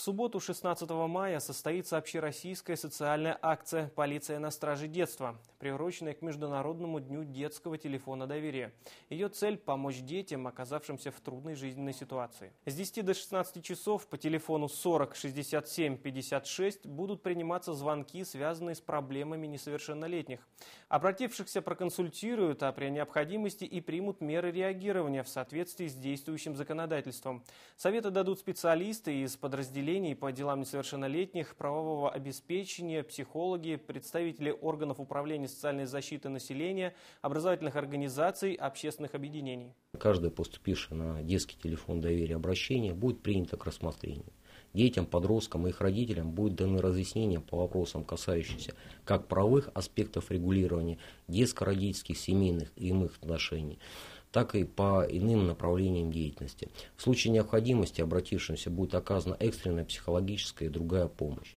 В субботу 16 мая состоится общероссийская социальная акция «Полиция на страже детства», приуроченная к Международному дню детского телефона доверия. Ее цель – помочь детям, оказавшимся в трудной жизненной ситуации. С 10 до 16 часов по телефону 40 67 56 будут приниматься звонки, связанные с проблемами несовершеннолетних. Обратившихся проконсультируют, а при необходимости и примут меры реагирования в соответствии с действующим законодательством. Советы дадут специалисты из подразделений отделений по делам несовершеннолетних, правового обеспечения, психологи, представители органов управления социальной защиты населения, образовательных организаций, общественных объединений. Каждое поступившее на детский телефон доверия обращение будет принято к рассмотрению. Детям, подросткам и их родителям будут даны разъяснения по вопросам, касающимся как правовых аспектов регулирования детско-родительских, семейных и иных отношений, так и по иным направлениям деятельности. В случае необходимости обратившимся будет оказана экстренная психологическая и другая помощь.